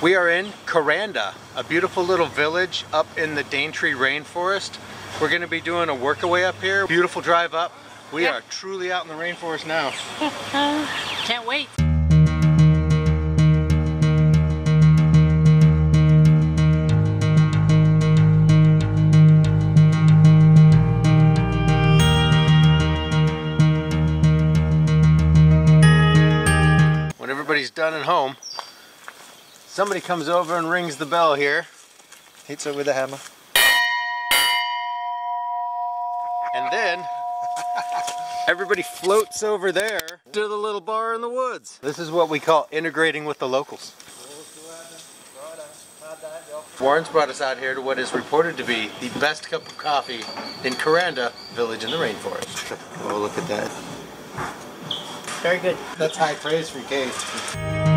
We are in Kuranda, a beautiful little village up in the Daintree rainforest. We're gonna be doing a workaway up here. Beautiful drive up. We Yeah. are truly out in the rainforest now. Can't wait. When everybody's done at home, somebody comes over and rings the bell here. Hits it with a hammer. And then everybody floats over there to the little bar in the woods. This is what we call integrating with the locals. Warren's brought us out here to what is reported to be the best cup of coffee in Kuranda village in the rainforest. Oh, look at that. Very good. That's high praise for Kate.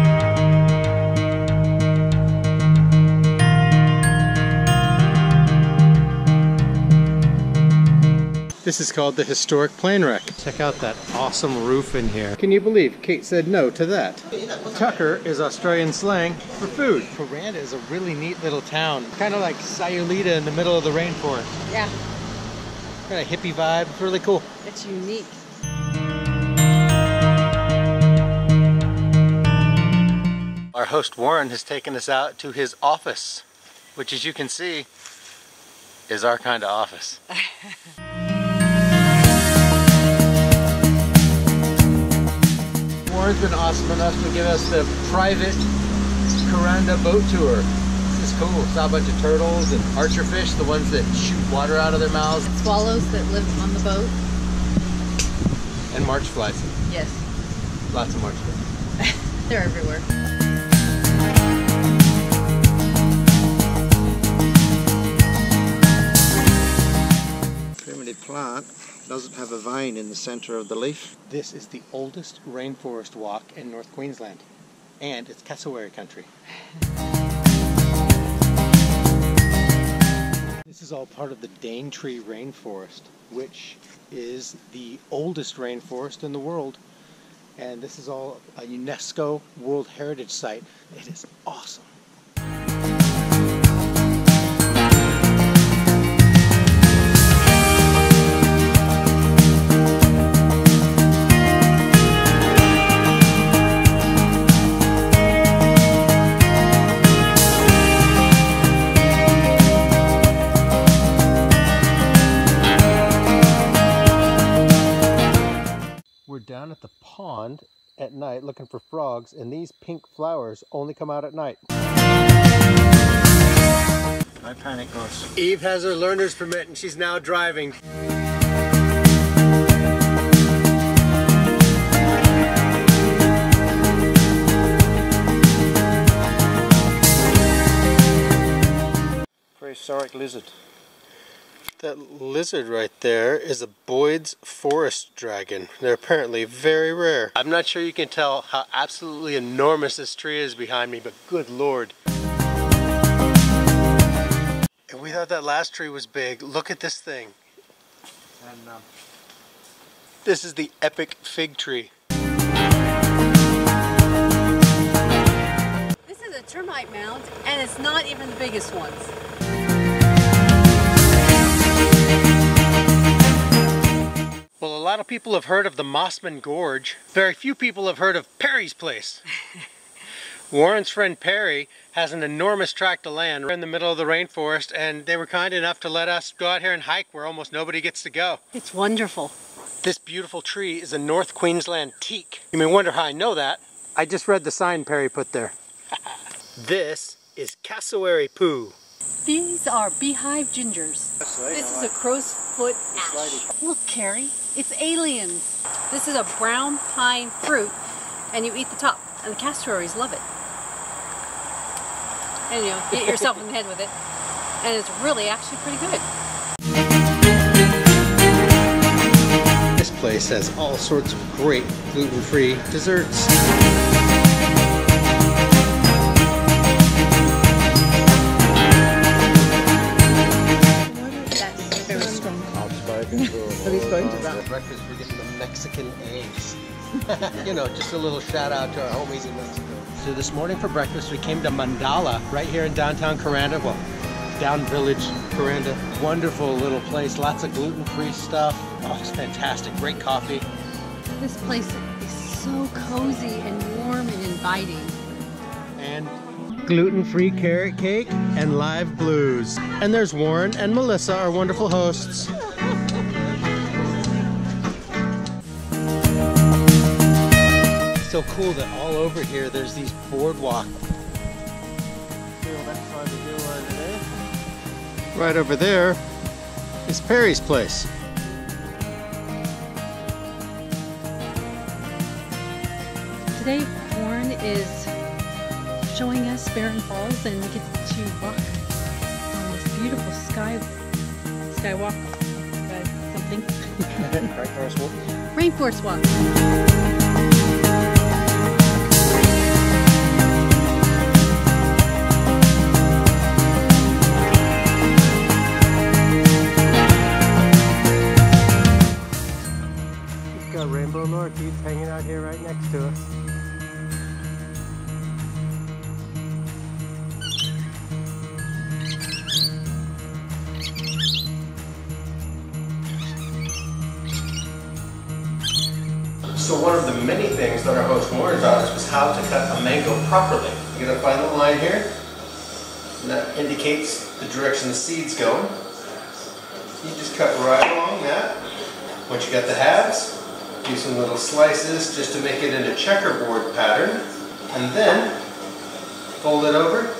This is called the Historic Plane Wreck. Check out that awesome roof in here. Can you believe Kate said no to that? Tucker is Australian slang for food. Kuranda is a really neat little town. Kind of like Sayulita in the middle of the rainforest. Yeah, Kind of hippie vibe. It's really cool. it's unique. Our host Warren has taken us out to his office, which as you can see is our kind of office. Warren's been awesome enough to give us the private Kuranda boat tour. This is cool. Saw a bunch of turtles and archerfish, the ones that shoot water out of their mouths, Swallows that live on the boat. and march flies. Yes, Lots of march flies. they're everywhere. Vein in the center of the leaf. This is the oldest rainforest walk in North Queensland, and it's cassowary country. This is all part of the Daintree Rainforest, which is the oldest rainforest in the world. And this is all a UNESCO World Heritage Site. It is awesome. Down at the pond at night looking for frogs, and these pink flowers only come out at night. No panic, Ross. Eve has her learner's permit and she's now driving. Prehistoric lizard. That lizard right there is a Boyd's forest dragon. They're apparently very rare. I'm not sure you can tell how absolutely enormous this tree is behind me, but good lord. And we thought that last tree was big. Look at this thing. And um, This is the epic fig tree. This is a termite mound, and it's not even the biggest ones. Well, a lot of people have heard of the Mossman Gorge. Very few people have heard of Perry's Place. Warren's friend Perry has an enormous tract of land in the middle of the rainforest, and they were kind enough to let us go out here and hike where almost nobody gets to go. It's wonderful. This beautiful tree is a North Queensland teak. You may wonder how I know that. I just read the sign Perry put there. this is cassowary poo. These are beehive gingers. This is a crow's foot ash. Look, Carrie, it's aliens. This is a brown pine fruit, and you eat the top, and the cassowaries love it. And you know, get yourself in the head with it, and it's really actually pretty good. This place has all sorts of great gluten-free desserts. That's very strong. outspoken. For breakfast, we're getting the Mexican eggs. you know, just a little shout out to our homies in Mexico. So this morning for breakfast we came to Mandala right here in downtown Kuranda. Well, down village Kuranda. Wonderful little place, lots of gluten-free stuff. Oh, it's fantastic. Great coffee. This place is so cozy and warm and inviting. And gluten-free carrot cake and live blues. And there's Warren and Melissa, our wonderful hosts. So cool that all over here there's these boardwalk. Right over there is Perry's place. Today, Warren is showing us Barron Falls and we get to walk on this beautiful sky skywalk, sky something. Rainforest walk. We've got Rainbow Lorikeets hanging out here right next to us. So one of the many things that our host warned us was how to cut a mango properly. You gotta find the line here, and that indicates the direction the seed's going. You just cut right along that. Once you got the halves, do some little slices just to make it in a checkerboard pattern, and then fold it over,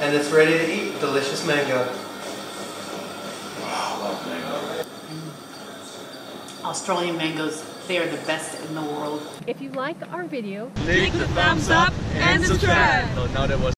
and it's ready to eat. Delicious mango. Australian mangoes, they are the best in the world. If you like our video, Leave the thumbs up and subscribe. No, now that was